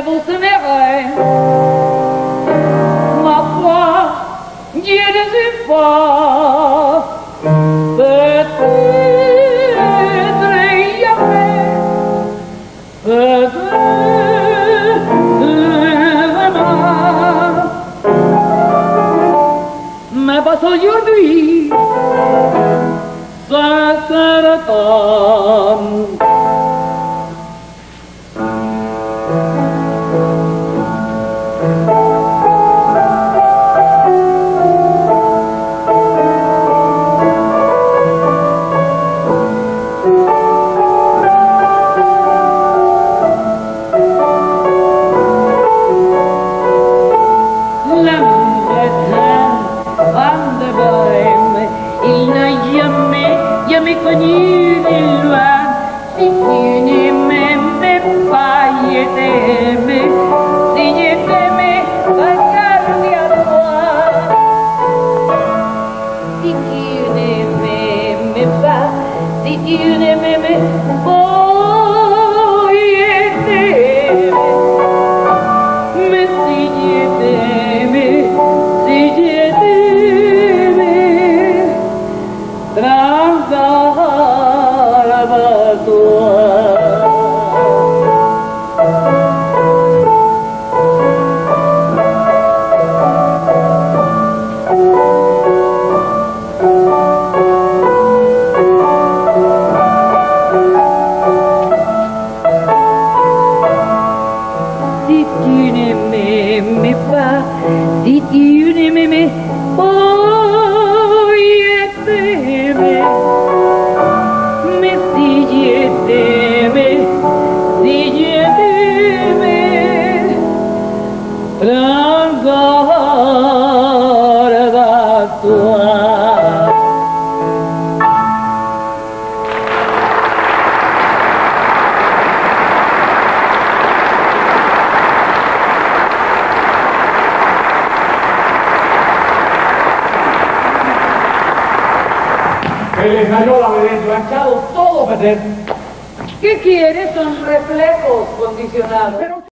vous aimerez. Ma foi, Dieu des efforts, peut-être y avait, peut-être demain, mais y de. did you name me, me, pa? Did you Se le salió la vedette, lo ha echado todo a perder. ¿Qué quieres? Son reflejos condicionados. Pero